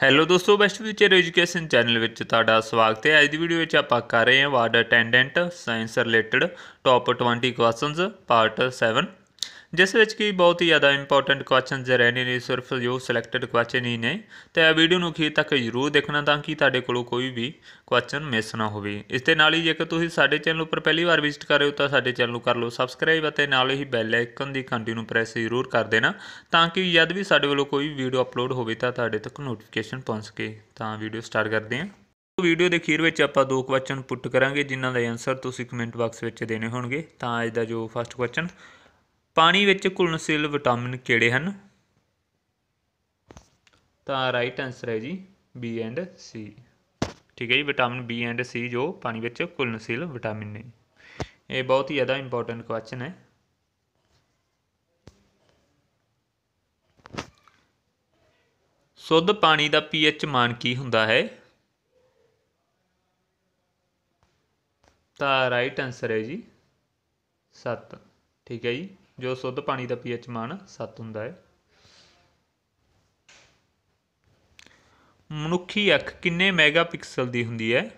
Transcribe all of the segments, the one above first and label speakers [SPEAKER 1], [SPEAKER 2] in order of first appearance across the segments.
[SPEAKER 1] Hello ਦੋਸਤੋ best future education channel ਵਿੱਚ ਤੁਹਾਡਾ ਸਵਾਗਤ ਹੈ। ਅੱਜ ਦੀ ਵੀਡੀਓ ਵਿੱਚ ਆਪਾਂ ਕਰ ਰਹੇ ਹਾਂ ward attendant science related top 20 questions part 7 ਜਿਸ ਵਿੱਚ ਕਿ ਬਹੁਤ ਹੀ ਜ਼ਿਆਦਾ ਇੰਪੋਰਟੈਂਟ ਕੁਐਸਚਨਸ ਰਹਿਣੇ ਨੇ, ਸਿਰਫ ਜੋ ਸਿਲੈਕਟਡ ਕੁਐਸਚਨ ਹੀ ਨੇ, ਤੇ ਇਹ ਵੀਡੀਓ ਨੂੰ ਅਖੀਰ ਤੱਕ ਜ਼ਰੂਰ ਦੇਖਣਾ ਤਾਂ ਕਿ ਤੁਹਾਡੇ ਕੋਲੋਂ ਕੋਈ ਵੀ ਕੁਐਸਚਨ ਮਿਸ ਨਾ ਹੋਵੇ। ਇਸ ਦੇ ਨਾਲ ਹੀ ਜੇਕਰ ਤੁਸੀਂ ਸਾਡੇ ਚੈਨਲ ਉੱਪਰ ਪਹਿਲੀ ਵਾਰ ਵਿਜ਼ਿਟ ਕਰ ਰਹੇ ਹੋ, ਤਾਂ ਸਾਡੇ ਚੈਨਲ ਨੂੰ ਕਰ ਲਓ ਸਬਸਕ੍ਰਾਈਬ ਅਤੇ ਨਾਲ ਹੀ ਬੈਲ ਆਈਕਨ ਦੀ ਘੰਟੀ ਨੂੰ ਪ੍ਰੈਸ ਜ਼ਰੂਰ ਕਰ ਦੇਣਾ ਤਾਂ ਕਿ ਜਦ ਵੀ ਸਾਡੇ ਵੱਲੋਂ ਕੋਈ ਵੀਡੀਓ ਅਪਲੋਡ ਹੋਵੇ, ਤਾਂ ਤੁਹਾਡੇ ਤੱਕ ਨੋਟੀਫਿਕੇਸ਼ਨ ਪਹੁੰਚ ਸਕੇ। ਤਾਂ ਵੀਡੀਓ ਸਟਾਰਟ ਕਰਦੇ ਹਾਂ। ਵੀਡੀਓ ਦੇ ਅਖੀਰ ਵਿੱਚ ਆਪਾਂ ਦੋ ਕੁਐਸਚਨ ਪੁੱਟ ਕਰਾਂਗੇ, ਜਿਨ੍ਹਾਂ ਦਾ ਆਨਸਰ ਤੁਸੀਂ ਕਮੈਂਟ ਬਾਕਸ ਵਿੱਚ ਦੇਣੇ ਹੋਣਗੇ। ਤਾਂ ਅੱਜ ਦਾ ਜੋ ਫਸਟ ਕੁਐਸਚਨ ਪਾਣੀ ਵਿੱਚ ਘੁਲਣਸ਼ੀਲ ਵਿਟਾਮਿਨ ਕਿਹੜੇ ਹਨ? ਤਾਂ ਰਾਈਟ ਆਨਸਰ ਹੈ ਜੀ ਬੀ ਐਂਡ ਸੀ ਠੀਕ ਹੈ ਜੀ, ਵਿਟਾਮਿਨ ਬੀ ਐਂਡ ਸੀ ਜੋ ਪਾਣੀ ਵਿੱਚ ਘੁਲਣਸ਼ੀਲ ਵਿਟਾਮਿਨ ਨੇ। ਇਹ ਬਹੁਤ ਹੀ ਜ਼ਿਆਦਾ ਇੰਪੋਰਟੈਂਟ ਕੁਐਸਚਨ ਹੈ। ਸ਼ੁੱਧ ਪਾਣੀ ਦਾ ਪੀਐਚ ਮਾਨ ਕੀ ਹੁੰਦਾ ਹੈ? ਤਾਂ ਰਾਈਟ ਆਨਸਰ ਹੈ ਜੀ 7 ਠੀਕ ਹੈ ਜੀ। ਜੋ ਸ਼ੁੱਧ ਪਾਣੀ ਦਾ ਪੀਐਚ ਮਾਨ 7 ਹੁੰਦਾ ਹੈ। ਮਨੁੱਖੀ ਅੱਖ ਕਿੰਨੇ ਮੈਗਾਪਿਕਸਲ ਦੀ ਹੁੰਦੀ ਹੈ?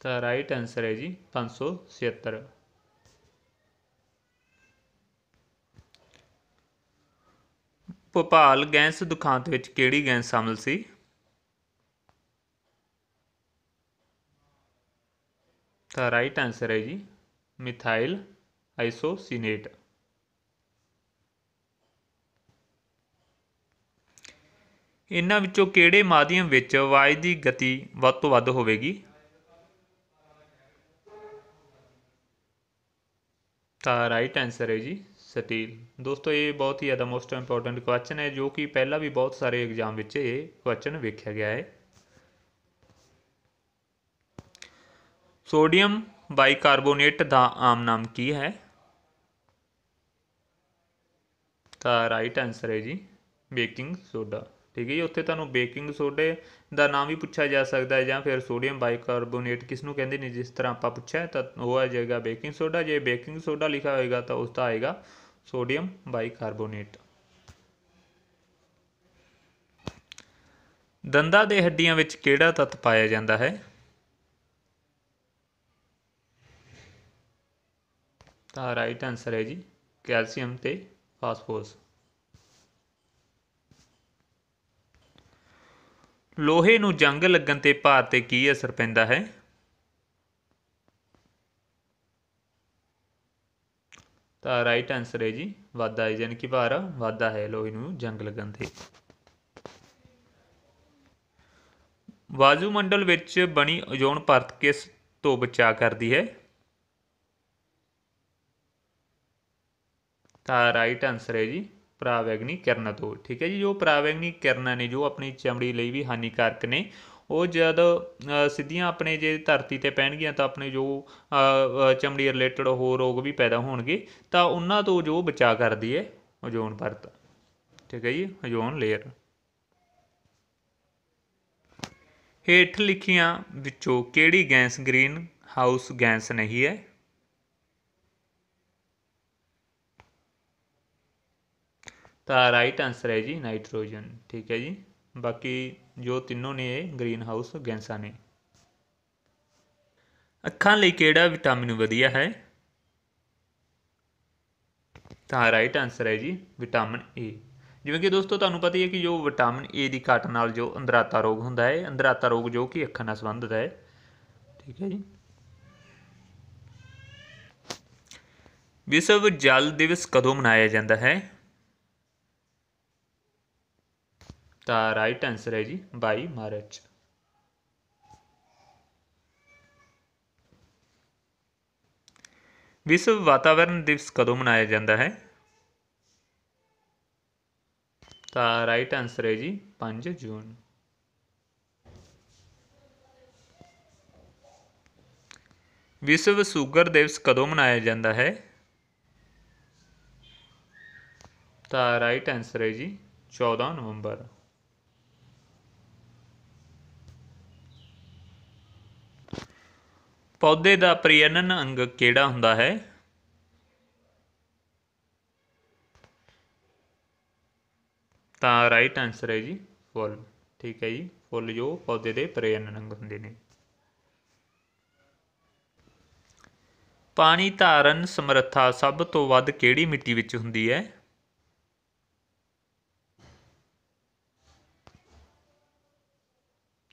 [SPEAKER 1] ਤਾਂ ਰਾਈਟ ਆਨਸਰ ਹੈ ਜੀ 576 ਭੋਪਾਲ ਗੈਸ ਦੁਖਾਂਤ ਵਿੱਚ ਕਿਹੜੀ ਗੈਸ ਸ਼ਾਮਲ ਸੀ? ਤਾਂ ਰਾਈਟ ਆਨਸਰ ਹੈ ਜੀ ਮਿਥਾਈਲ ਆਈਸੋਸੀਨੇਟ ਇਹਨਾਂ ਵਿੱਚੋਂ ਕਿਹੜੇ ਮਾਧਿਅਮ ਵਿੱਚ ਆਵਾਜ਼ ਦੀ ਗਤੀ ਵੱਧ ਤੋਂ ਵੱਧ ਹੋਵੇਗੀ? ਤਾਂ ਰਾਈਟ ਆਨਸਰ ਹੈ ਜੀ, ਸਟੀਲ। ਦੋਸਤੋ, ਇਹ ਬਹੁਤ ਹੀ ਜ਼ਿਆਦਾ ਮੋਸਟ ਇੰਪੋਰਟੈਂਟ ਕੁਐਸਚਨ ਹੈ, ਜੋ ਕਿ ਪਹਿਲਾਂ ਵੀ ਬਹੁਤ ਸਾਰੇ ਐਗਜ਼ਾਮ ਵਿੱਚ ਇਹ ਕੁਐਸਚਨ ਵੇਖਿਆ ਗਿਆ ਹੈ। ਸੋਡੀਅਮ ਬਾਈਕਾਰਬੋਨੇਟ ਦਾ ਆਮ ਨਾਮ ਕੀ ਹੈ? ਤਾਂ ਰਾਈਟ ਆਨਸਰ ਹੈ ਜੀ ਬੇਕਿੰਗ ਸੋਡਾ ਠੀਕ ਹੈ ਜੀ, ਉੱਥੇ ਤੁਹਾਨੂੰ ਬੇਕਿੰਗ ਸੋਡੇ ਦਾ ਨਾਮ ਵੀ ਪੁੱਛਿਆ ਜਾ ਸਕਦਾ ਹੈ ਜਾਂ ਫਿਰ ਸੋਡੀਅਮ ਬਾਈਕਾਰਬੋਨੇਟ ਕਿਸ ਨੂੰ ਕਹਿੰਦੇ ਨੇ, ਜਿਸ ਤਰ੍ਹਾਂ ਆਪਾਂ ਪੁੱਛਿਆ ਤਾਂ ਉਹ ਆ ਜਾਏਗਾ ਬੇਕਿੰਗ ਸੋਡਾ ਜੇ ਬੇਕਿੰਗ ਸੋਡਾ ਲਿਖਿਆ ਹੋਏਗਾ ਤਾਂ ਉਸ ਦਾ ਆਏਗਾ ਸੋਡੀਅਮ ਬਾਈਕਾਰਬੋਨੇਟ। ਦੰਦਾਂ ਦੇ ਹੱਡੀਆਂ ਵਿੱਚ ਕਿਹੜਾ ਤੱਤ ਪਾਇਆ ਜਾਂਦਾ ਹੈ? ਤਾਂ ਰਾਈਟ ਆਨਸਰ ਹੈ ਜੀ ਕੈਲਸ਼ੀਅਮ ਤੇ ਫਾਸਫੋਰਸ ਲੋਹੇ ਨੂੰ ਜੰਗ ਲੱਗਣ ਤੇ ਭਾਰ ਤੇ ਕੀ ਅਸਰ ਪੈਂਦਾ ਹੈ? ਤਾਂ ਰਾਈਟ ਆਨਸਰ ਹੈ ਜੀ, ਵਾਧਾ ਹੈ, ਯਾਨੀ ਕਿ ਭਾਰ ਵਾਧਾ ਹੈ ਲੋਹੇ ਨੂੰ ਜੰਗ ਲੱਗਣ ਤੇ। ਵਾਯੂਮੰਡਲ ਵਿੱਚ ਬਣੀ ਓਜ਼ੋਨ ਪਰਤ ਕਿਸ ਤੋਂ ਬਚਾ ਕਰਦੀ ਹੈ? ਤਾਂ ਰਾਈਟ ਆਨਸਰ ਹੈ ਜੀ ਪਰਾਵੈਗਨੀ ਕਿਰਨਾਂ ਤੋਂ ਠੀਕ ਹੈ ਜੀ? ਜੋ ਪਰਾਵੈਗਨੀ ਕਿਰਨਾਂ ਨੇ, ਜੋ ਆਪਣੀ ਚਮੜੀ ਲਈ ਵੀ ਹਾਨੀਕਾਰਕ ਨੇ, ਉਹ ਜਦ ਸਿੱਧੀਆਂ ਆਪਣੇ ਜੇ ਧਰਤੀ ਤੇ ਪੈਣਗੀਆਂ ਤਾਂ ਆਪਣੇ ਜੋ ਚਮੜੀ ਰਿਲੇਟਡ ਹੋਰ ਰੋਗ ਵੀ ਪੈਦਾ ਹੋਣਗੇ, ਤਾਂ ਉਹਨਾਂ ਤੋਂ ਜੋ ਬਚਾ ਕਰਦੀ ਹੈ ਓਜ਼ੋਨ ਪਰਤ। ਠੀਕ ਹੈ ਜੀ? ਓਜ਼ੋਨ ਲੇਅਰ ਹੇਠ ਲਿਖੀਆਂ ਵਿੱਚੋਂ ਕਿਹੜੀ ਗੈਸ ਗ੍ਰੀਨ ਹਾਊਸ ਗੈਸ ਨਹੀਂ ਹੈ? ਤਾਂ ਰਾਈਟ ਆਨਸਰ ਹੈ ਜੀ ਨਾਈਟ੍ਰੋਜਨ ਠੀਕ ਹੈ ਜੀ। ਬਾਕੀ ਜੋ ਤਿੰਨੋਂ ਨੇ ਇਹ ਗ੍ਰੀਨ ਹਾਊਸ ਗੈਸਾਂ ਨੇ। ਅੱਖਾਂ ਲਈ ਕਿਹੜਾ ਵਿਟਾਮਿਨ ਵਧੀਆ ਹੈ? ਤਾਂ ਰਾਈਟ ਆਨਸਰ ਹੈ ਜੀ ਵਿਟਾਮਿਨ ਏ ਜਿਵੇਂ ਕਿ ਦੋਸਤੋ, ਤੁਹਾਨੂੰ ਪਤਾ ਹੀ ਹੈ ਕਿ ਜੋ ਵਿਟਾਮਿਨ ਏ ਦੀ ਘਾਟ ਨਾਲ ਜੋ ਅੰਦਰਾਤਾ ਰੋਗ ਹੁੰਦਾ ਹੈ ਅੰਦਰਾਤਾ ਰੋਗ ਜੋ ਕਿ ਅੱਖਾਂ ਨਾਲ ਸੰਬੰਧਿਤ ਹੈ, ਠੀਕ ਹੈ ਜੀ। ਵਿਸ਼ਵ ਜਲ ਦਿਵਸ ਕਦੋਂ ਮਨਾਇਆ ਜਾਂਦਾ ਹੈ? ਤਾਂ ਰਾਈਟ ਆਨਸਰ ਹੈ ਜੀ 22 ਮਾਰਚ ਵਿਸ਼ਵ ਵਾਤਾਵਰਣ ਦਿਵਸ ਕਦੋਂ ਮਨਾਇਆ ਜਾਂਦਾ ਹੈ ਤਾਂ ਰਾਈਟ ਆਨਸਰ ਹੈ ਜੀ 5 ਜੂਨ ਵਿਸ਼ਵ ਸ਼ੂਗਰ ਦਿਵਸ ਕਦੋਂ ਮਨਾਇਆ ਜਾਂਦਾ ਹੈ ਤਾਂ ਰਾਈਟ ਆਨਸਰ ਹੈ ਜੀ 14 ਨਵੰਬਰ ਪੌਦੇ ਦਾ ਪ੍ਰਜਨਨ ਅੰਗ ਕਿਹੜਾ ਹੁੰਦਾ ਹੈ? ਤਾਂ ਰਾਈਟ ਆਨਸਰ ਹੈ ਜੀ, ਫੁੱਲ। ਠੀਕ ਹੈ ਜੀ, ਫੁੱਲ ਜੋ ਪੌਦੇ ਦੇ ਪ੍ਰਜਨਨ ਅੰਗ ਹੁੰਦੇ ਨੇ। ਪਾਣੀ ਧਾਰਨ ਸਮਰੱਥਾ ਸਭ ਤੋਂ ਵੱਧ ਕਿਹੜੀ ਮਿੱਟੀ ਵਿੱਚ ਹੁੰਦੀ ਹੈ?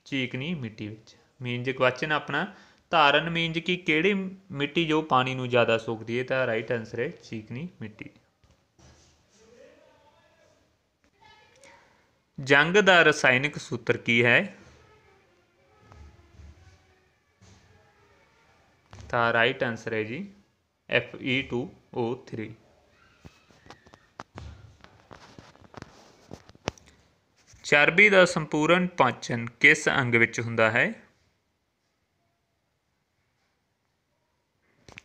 [SPEAKER 1] ਚੀਕਣੀ ਮਿੱਟੀ ਵਿੱਚ। ਮੀਨਜ ਕੁਐਸਚਨ ਆਪਣਾ ਧਾਰਨ ਮੀਨਜ ਕਿ ਕਿਹੜੀ ਮਿੱਟੀ ਜੋ ਪਾਣੀ ਨੂੰ ਜ਼ਿਆਦਾ ਸੋਖਦੀ ਹੈ? ਤਾਂ ਰਾਈਟ ਆਨਸਰ ਹੈ ਚੀਕਣੀ ਮਿੱਟੀ। ਜੰਗ ਦਾ ਰਸਾਇਣਿਕ ਸੂਤਰ ਕੀ ਹੈ? ਤਾਂ ਰਾਈਟ ਆਨਸਰ ਹੈ ਜੀ Fe2O3 ਚਰਬੀ ਦਾ ਸੰਪੂਰਨ ਪਾਚਨ ਕਿਸ ਅੰਗ ਵਿੱਚ ਹੁੰਦਾ ਹੈ?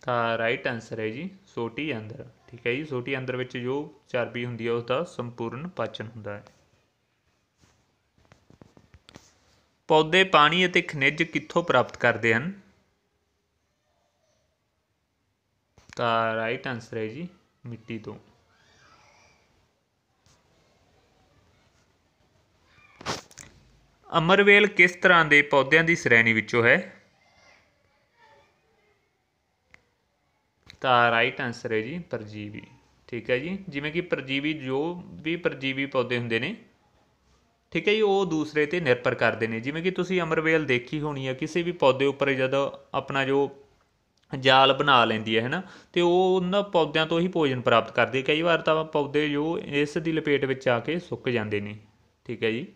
[SPEAKER 1] ਤਾਂ ਰਾਈਟ ਆਨਸਰ ਹੈ ਜੀ, ਸੋਟੀ ਅੰਦਰ। ਠੀਕ ਹੈ ਜੀ, ਸੋਟੀ ਅੰਦਰ ਵਿੱਚ ਜੋ ਚਰਬੀ ਹੁੰਦੀ ਹੈ ਉਸ ਦਾ ਸੰਪੂਰਨ ਪਾਚਨ ਹੁੰਦਾ ਹੈ। ਪੌਦੇ ਪਾਣੀ ਅਤੇ ਖਣਿਜ ਕਿੱਥੋਂ ਪ੍ਰਾਪਤ ਕਰਦੇ ਹਨ? ਤਾਂ ਰਾਈਟ ਆਨਸਰ ਹੈ ਜੀ, ਮਿੱਟੀ ਤੋਂ। ਅਮਰਵੇਲ ਕਿਸ ਤਰ੍ਹਾਂ ਦੇ ਪੌਦਿਆਂ ਦੀ ਸ਼੍ਰੇਣੀ ਵਿੱਚੋਂ ਹੈ? ਤਾਂ ਰਾਈਟ ਆਨਸਰ ਹੈ ਜੀ ਪਰਜੀਵੀ, ਠੀਕ ਹੈ ਜੀ? ਜਿਵੇਂ ਕਿ ਪਰਜੀਵੀ ਜੋ ਵੀ ਪਰਜੀਵੀ ਪੌਦੇ ਹੁੰਦੇ ਨੇ, ਠੀਕ ਹੈ ਜੀ, ਉਹ ਦੂਸਰੇ ਤੇ ਨਿਰਭਰ ਕਰਦੇ ਨੇ। ਜਿਵੇਂ ਕਿ ਤੁਸੀਂ ਅਮਰਵੇਲ ਦੇਖੀ ਹੋਣੀ ਹੈ, ਕਿਸੇ ਵੀ ਪੌਦੇ ਉੱਪਰ ਜਦੋਂ ਆਪਣਾ ਜੋ ਜਾਲ ਬਣਾ ਲੈਂਦੀ ਹੈ, ਹੈਨਾ, ਤੇ ਉਹ ਉਹਨਾਂ ਪੌਦਿਆਂ ਤੋਂ ਹੀ ਭੋਜਨ ਪ੍ਰਾਪਤ ਕਰਦੀ ਹੈ। ਕਈ ਵਾਰ ਤਾਂ ਪੌਦੇ ਜੋ ਇਸ ਦੀ ਲਪੇਟ ਵਿੱਚ ਆ ਕੇ ਸੁੱਕ ਜਾਂਦੇ ਨੇ, ਠੀਕ ਹੈ ਜੀ?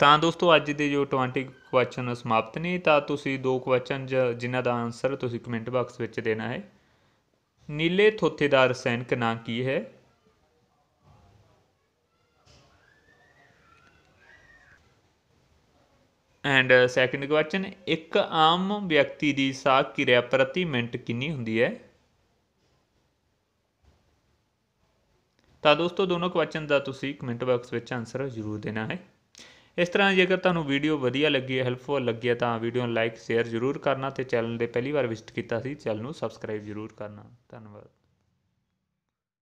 [SPEAKER 1] ਤਾਂ ਦੋਸਤੋ, ਅੱਜ ਦੇ ਜੋ 20 ਕੁਐਸਚਨ ਸਮਾਪਤ ਨੇ, ਤਾਂ ਤੁਸੀਂ ਦੋ ਕੁਐਸਚਨ ਜਿਨ੍ਹਾਂ ਦਾ ਆਨਸਰ ਤੁਸੀਂ ਕਮੈਂਟ ਬਾਕਸ ਵਿੱਚ ਦੇਣਾ ਹੈ। ਨੀਲੇ ਥੋਥੇ ਦਾ ਰਸਾਇਣਕ ਨਾਂ ਕੀ ਹੈ? ਐਂਡ ਸੈਕੰਡ ਕੁਐਸਚਨ ਇੱਕ ਆਮ ਵਿਅਕਤੀ ਦੀ ਸਾਹ ਕਿਰਿਆ ਪ੍ਰਤੀ ਮਿੰਟ ਕਿੰਨੀ ਹੁੰਦੀ ਹੈ? ਤਾਂ ਦੋਸਤੋ, ਦੋਨੋਂ ਕੁਐਸਚਨ ਦਾ ਤੁਸੀਂ ਕਮੈਂਟ ਬਾਕਸ ਵਿੱਚ ਆਨਸਰ ਜ਼ਰੂਰ ਦੇਣਾ ਹੈ। ਇਸ ਤਰ੍ਹਾਂ ਜੇਕਰ ਤੁਹਾਨੂੰ ਵੀਡੀਓ ਵਧੀਆ ਲੱਗੀ ਹੈ ਹੈਲਪਫੁਲ ਲੱਗੀ ਹੈ, ਤਾਂ ਵੀਡੀਓ ਨੂੰ ਲਾਈਕ ਸ਼ੇਅਰ ਜ਼ਰੂਰ ਕਰਨਾ ਤੇ ਚੈਨਲ ਦੇ ਪਹਿਲੀ ਵਾਰ ਵਿਜ਼ਿਟ ਕੀਤਾ ਸੀ ਚੈਨਲ ਨੂੰ ਸਬਸਕ੍ਰਾਈਬ ਜ਼ਰੂਰ ਕਰਨਾ। ਧੰਨਵਾਦ।